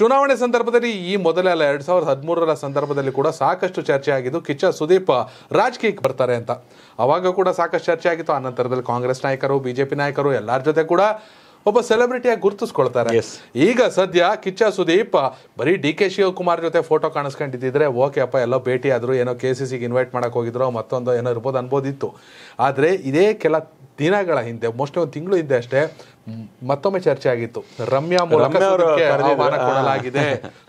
ಚುನಾವಣೆ ಸಂದರ್ಭದಲ್ಲಿ ಈ ಮೊದಲೇ ಅಲ್ಲ ಎರಡ್ ಸಾವಿರದ ಹದಿಮೂರರ ಸಂದರ್ಭದಲ್ಲಿ ಕೂಡ ಸಾಕಷ್ಟು ಚರ್ಚೆ ಆಗಿದ್ದು ಕಿಚ್ಚ ಸುದೀಪ್ ರಾಜಕೀಯಕ್ಕೆ ಬರ್ತಾರೆ ಅಂತ. ಅವಾಗ ಕೂಡ ಸಾಕಷ್ಟು ಚರ್ಚೆ ಆಗಿತ್ತು ಆ ನಂತರದಲ್ಲಿ ಕಾಂಗ್ರೆಸ್ ನಾಯಕರು ಬಿಜೆಪಿ ನಾಯಕರು ಎಲ್ಲರ ಜೊತೆ ಕೂಡ ಒಬ್ಬ ಸೆಲೆಬ್ರಿಟಿಯಾಗಿ ಗುರುತಿಸ್ಕೊಳ್ತಾರೆ. ಈಗ ಸದ್ಯ ಕಿಚ್ಚ ಸುದೀಪ್ ಬರೀ ಡಿ ಕೆ ಶಿವಕುಮಾರ್ ಜೊತೆ ಫೋಟೋ ಕಾಣಿಸ್ಕೊಂಡಿದ್ದಿದ್ರೆ ಓಕೆ ಅಪ್ಪ ಎಲ್ಲೋ ಭೇಟಿ ಆದ್ರು ಏನೋ ಕೆ ಸಿ ಸಿಗೆ ಇನ್ವೈಟ್ ಮಾಡಕ್ಕೆ ಹೋಗಿದ್ರು ಮತ್ತೊಂದು ಏನೋ ಇರ್ಬೋದು ಅನ್ಬೋದಿತ್ತು. ಆದರೆ ಇದೇ ಕೆಲ ದಿನಗಳ ಹಿಂದೆ ಮೋಸ್ಟ್ಲಿ ಒಂದು ತಿಂಗಳು ಹಿಂದೆ ಅಷ್ಟೇ ಮತ್ತೊಮ್ಮೆ ಚರ್ಚೆ ಆಗಿತ್ತು. ರಮ್ಯಾ ಮೂಲಕ. ಆಹ್ವಾನ ಕೊಡಲಾಗಿದೆ.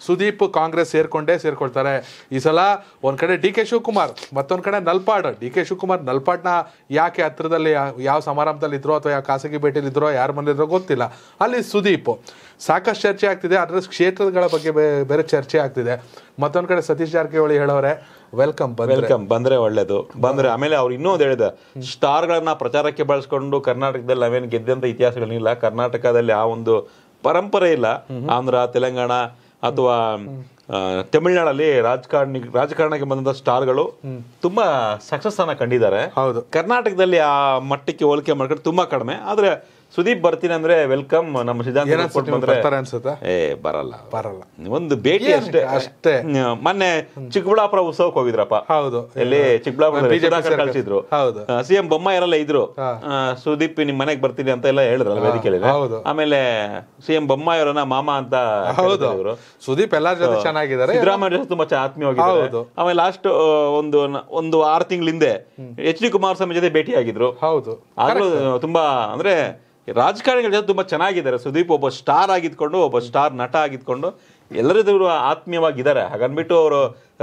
ಸುದೀಪ್ ಕಾಂಗ್ರೆಸ್ ಸೇರ್ಕೊಂಡೇ ಸೇರ್ಕೊಳ್ತಾರೆ. ಈ ಸಲ ಒಂದ್ ಕಡೆ ಡಿ ಕೆ ಶಿವಕುಮಾರ್ ಮತ್ತೊಂದ್ ಕಡೆ ನಲ್ಪಾಡ್. ಡಿ ಕೆ ಶಿವಕುಮಾರ್ ನಲ್ಪಾಡ್ನ ಯಾಕೆ ಹತ್ರದಲ್ಲಿ ಯಾವ ಸಮಾರಂಭದಲ್ಲಿ ಇದ್ರೋ ಅಥವಾ ಯಾವ ಖಾಸಗಿ ಭೇಟಿಯಲ್ಲಿ ಇದ್ರೋ ಯಾರ ಮನೇಲಿದ್ರೋ ಗೊತ್ತಿಲ್ಲ. ಅಲ್ಲಿ ಸುದೀಪ್ ಸಾಕಷ್ಟು ಚರ್ಚೆ ಆಗ್ತಿದೆ. ಅದರ ಕ್ಷೇತ್ರಗಳ ಬಗ್ಗೆ ಬೇರೆ ಚರ್ಚೆ ಆಗ್ತಿದೆ. ಮತ್ತೊಂದ್ ಕಡೆ ಸತೀಶ್ ಜಾರಕಿಹೊಳಿ ಹೇಳೋರೆ ವೆಲ್ಕಮ್ ಬಂದ್ರೆ. ವೆಲ್ಕಮ್ ಬಂದ್ರೆ ಒಳ್ಳೇದು. ಬಂದ್ರೆ ಆಮೇಲೆ ಅವ್ರು ಇನ್ನೂ ಒಂದು ಹೇಳಿದ ಸ್ಟಾರ್ ಗಳನ್ನ ಪ್ರಚಾರಕ್ಕೆ ಬಳಸ್ಕೊಂಡು ಕರ್ನಾಟಕದಲ್ಲಿ ನಾವೇನು ಗೆದ್ದಂತ ಇತಿಹಾಸಗಳೇನಿಲ್ಲ ಕರ್ನಾಟಕದಲ್ಲಿ ಆ ಒಂದು ಪರಂಪರೆ ಇಲ್ಲ. ಆಂಧ್ರ ತೆಲಂಗಾಣ ಅಥವಾ ತಮಿಳುನಾಡಲ್ಲಿ ರಾಜಕಾರಣಿ ರಾಜಕಾರಣಕ್ಕೆ ಬಂದಂತ ಸ್ಟಾರ್ಗಳು ತುಂಬಾ ಸಕ್ಸಸ್ ಅನ್ನ ಕಂಡಿದ್ದಾರೆ. ಹೌದು. ಕರ್ನಾಟಕದಲ್ಲಿ ಆ ಮಟ್ಟಕ್ಕೆ ಹೋಲಿಕೆ ಮಾಡ್ಕೊಂಡು ತುಂಬಾ ಕಡಿಮೆ. ಆದ್ರೆ ಸುದೀಪ್ ಬರ್ತೀನಿ ಅಂದ್ರೆ ವೆಲ್ಕಮ್ ನಮ್ಮ ಸಿದ್ಧಾಂತ ಅನ್ಸುತ್ತಾ? ಏ ಬರಲ್ಲ. ಬರಲ್ಲ. ಒಂದು ಭೇಟಿ ಅಷ್ಟೇ. ಅಷ್ಟೇ? ಮೊನ್ನೆ ಚಿಕ್ಕಬಳ್ಳಾಪುರ ಉತ್ಸವಕ್ಕೆ ಹೋಗಿದ್ರಪ್ಪ. ಹೌದು. ಎಲ್ಲಿ ಚಿಕ್ಕಬಳ್ಳಾಪುರ ಕಳ್ಸಿದ್ರು ಹೌದು. ಸಿಎಂ ಬೊಮ್ಮಾಯರೆಲ್ಲ ಇದ್ರು. ಸುದೀಪ್ ನಿಮ್ ಮನೆಗ್ ಬರ್ತೀನಿ ಅಂತ ಎಲ್ಲ ಹೇಳಿದ್ರಲ್ಲ ವೇದಿಕೆಯಲ್ಲಿ. ಹೌದು. ಆಮೇಲೆ ಸಿಎಂ ಇವರನ್ನ ಮಾಮ ಅಂತ ಹೌದು. ಸುದೀಪ್ ಎಲ್ಲಾರ ಜೊತೆ ಚೆನ್ನಾಗಿದ್ದಾರೆ. ಸಿದ್ದರಾಮಯ್ಯ ಜೊತೆ ತುಂಬಾ ಆತ್ಮೀಯವಾಗಿ ಆತ್ಮೀಯವಾಗಿದ್ದಾರೆ. ಆಮೇಲೆ ಲಾಸ್ಟ್ ಒಂದು ಒಂದು ಆರು ತಿಂಗಳ ಹಿಂದೆ ಎಚ್ ಡಿ ಕುಮಾರಸ್ವಾಮಿ ಜೊತೆ ಭೇಟಿ ಆಗಿದ್ರು ಹೌದು. ಆದ್ರೂ ತುಂಬಾ ಅಂದ್ರೆ ರಾಜಕಾರಣಿಗಳ ಜೊತೆ ತುಂಬ ಚೆನ್ನಾಗಿದ್ದಾರೆ. ಸುದೀಪ್ ಒಬ್ಬ ಸ್ಟಾರ್ ಆಗಿದ್ಕೊಂಡು ಒಬ್ಬ ಸ್ಟಾರ್ ನಟ ಆಗಿದ್ಕೊಂಡು ಎಲ್ಲರಿದ್ರು ಆತ್ಮೀಯವಾಗಿದ್ದಾರೆ. ಹಾಗನ್ಬಿಟ್ಟು ಅವರು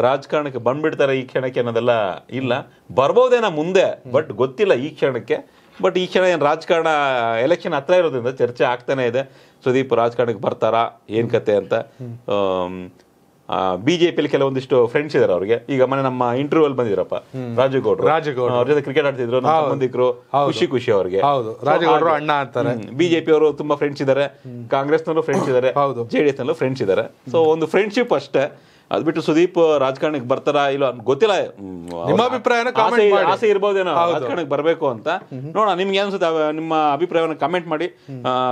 ರಾಜಕಾರಣಕ್ಕೆ ಬಂದ್ಬಿಡ್ತಾರೆ ಈ ಕ್ಷಣಕ್ಕೆ ಅನ್ನೋದೆಲ್ಲ ಇಲ್ಲ. ಬರ್ಬೋದೇನೋ ಮುಂದೆ ಬಟ್ ಗೊತ್ತಿಲ್ಲ ಈ ಕ್ಷಣಕ್ಕೆ. ಬಟ್ ಈ ಕ್ಷಣ ಏನು ರಾಜಕಾರಣ ಎಲೆಕ್ಷನ್ ಹತ್ರ ಇರೋದ್ರಿಂದ ಚರ್ಚೆ ಆಗ್ತಾನೆ ಇದೆ. ಸುದೀಪ್ ರಾಜಕಾರಣಕ್ಕೆ ಬರ್ತಾರಾ ಏನು ಕತೆ ಅಂತ. ಬಿಜೆಪಿಯಲ್ಲಿ ಕೆಲವೊಂದಿಷ್ಟು ಫ್ರೆಂಡ್ಸ್ ಇದಾರೆ ಅವ್ರಿಗೆ. ಈಗ ಮನೆ ನಮ್ಮ ಇಂಟರ್ವ್ಯೂ ಅಲ್ಲಿ ಬಂದಿದ್ರಪ್ಪ ರಾಜಗೌಡ್ರು. ರಾಜುಗೌಡ್ರು. ಅವ್ರ ಜೊತೆ ಕ್ರಿಕೆಟ್ ಆಡ್ತಿದ್ರು ನಮ್ಮ ಸಂಬಂಧಿಕರು ಖುಷಿ ಖುಷಿ ಅವ್ರಿಗೆ. ಹೌದು. ರಾಜಗೌಡರು ಅಣ್ಣ ಅಂತಾರೆ. ಬಿಜೆಪಿ ಅವರು ತುಂಬಾ ಫ್ರೆಂಡ್ಸ್ ಇದಾರೆ ಕಾಂಗ್ರೆಸ್ ನಲ್ಲೂ ಫ್ರೆಂಡ್ಸ್ ಇದಾರೆ ಹೌದು. ಜೆಡಿಎಸ್ ನಲ್ಲೂ ಫ್ರೆಂಡ್ಸ್ ಇದಾರೆ. ಸೊ ಒಂದು ಫ್ರೆಂಡ್ಶಿಪ್ ಅಷ್ಟೇ. ಅದ್ ಬಿಟ್ಟು ಸುದೀಪ್ ರಾಜಕಾರಣಕ್ಕೆ ಬರ್ತಾರಾ ಇಲ್ಲ ಗೊತ್ತಿಲ್ಲ. ನಿಮ್ಮ ಅಭಿಪ್ರಾಯ ಅಭಿಪ್ರಾಯನ ಆಸೆ- ಇರ್ಬೋದೇನೋ. ರಾಜಕಾರಣಕ್ಕೆ ಬರ್ಬೇಕು ಅಂತ. ನೋಡ ನಿಮ್ಗೆ ಅನ್ಸುತ್ತೆ ನಿಮ್ಮ ಅಭಿಪ್ರಾಯವನ್ನ ಕಮೆಂಟ್ ಮಾಡಿ.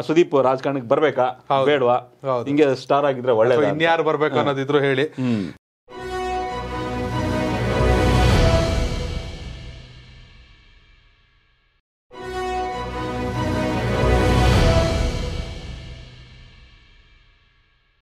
ಸುದೀಪ್ ರಾಜಕಾರಣಕ್ಕೆ ಬರ್ಬೇಕಾ? ಬೇಡವಾ? ಹಿಂಗೆ ಸ್ಟಾರ್ ಆಗಿದ್ರೆ ಒಳ್ಳೆ ಇನ್ಯಾರು ಬರ್ಬೇಕು ಅನ್ನೋದಿದ್ರು ಹೇಳಿ.